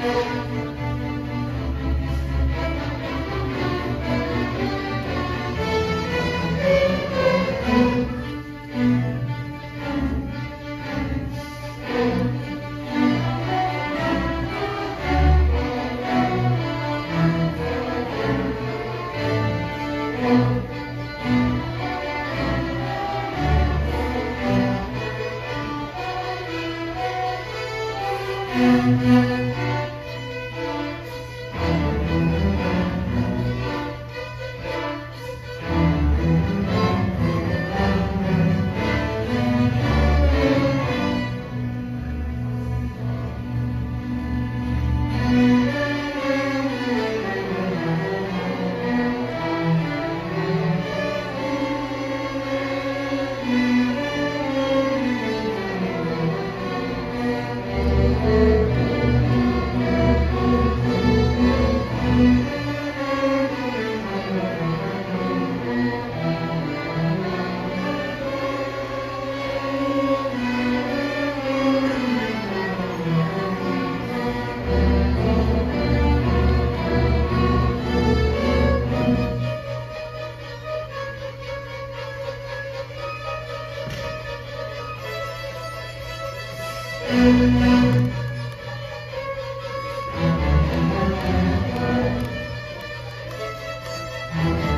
Música Thank you.